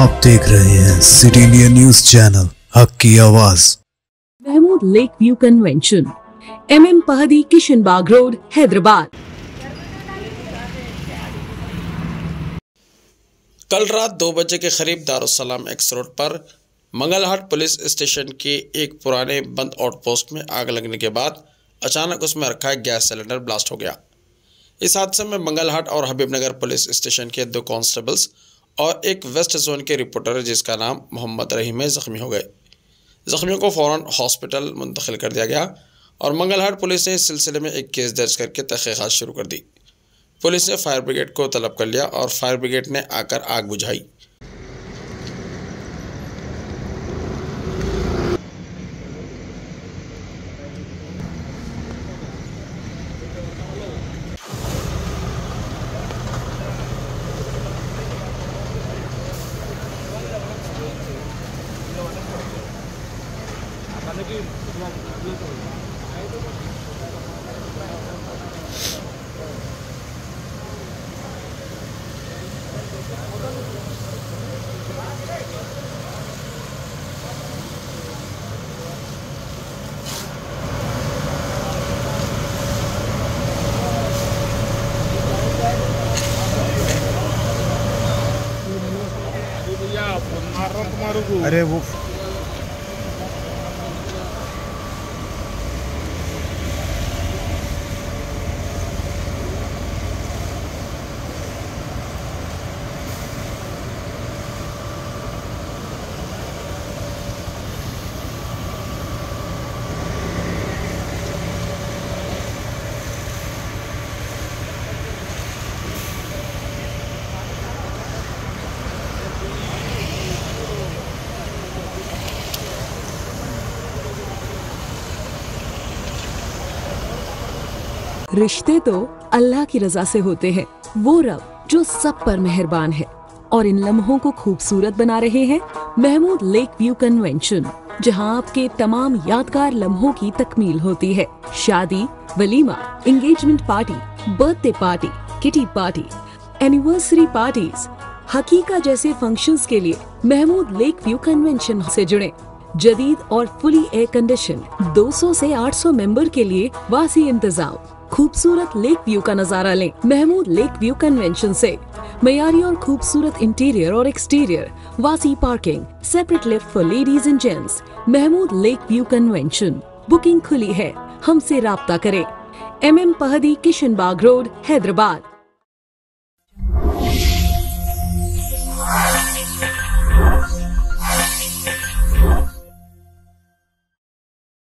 आप देख रहे हैं सिटी इंडिया न्यूज़ चैनल हक की आवाज़। Mahmood lake view convention M M Pahadi Kishan Bagh road Hyderabad. कल रात दो बजे के करीब दारुसलाम एक्स रोड पर मंगलहाट पुलिस स्टेशन के एक पुराने बंद आउटपोस्ट में आग लगने के बाद अचानक उसमें रखा गैस सिलेंडर ब्लास्ट हो गया। इस हादसे में मंगलहाट और हबीबनगर पुलिस स्टेशन के दो कांस्टेबल्स और एक वेस्ट जोन के रिपोर्टर जिसका नाम मोहम्मद रहीम जख्मी हो गए। जख्मियों को फ़ौर हॉस्पिटल मुंतकिल कर दिया गया और मंगलहाट पुलिस ने इस सिलसिले में एक केस दर्ज करके तहकीक़ात शुरू कर दी। पुलिस ने फायर ब्रिगेड को तलब कर लिया और फायर ब्रिगेड ने आकर आग बुझाई। अरे वो रिश्ते तो अल्लाह की रजा से होते हैं। वो रब जो सब पर मेहरबान है और इन लम्हों को खूबसूरत बना रहे हैं, महमूद लेक व्यू कन्वेंशन, जहाँ आपके तमाम यादगार लम्हों की तकमील होती है। शादी, walima engagement party birthday party kitty party anniversary parties हकीका जैसे फ़ंक्शंस के लिए महमूद लेक व्यू कन्वेंशन से जुड़े। जदीद और फुली एयर कंडीशन 200 से 800 मेंबर के लिए वासी इंतज़ाम। खूबसूरत लेक व्यू का नज़ारा लें, महमूद लेक व्यू कन्वेंशन से। मयारी और खूबसूरत इंटीरियर और एक्सटीरियर वासी parking separate lift for ladies and gents Mahmood lake view convention booking खुली है, हमसे ऐसी करें। M M Pahadi Kishan Bagh road Hyderabad.